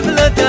traveler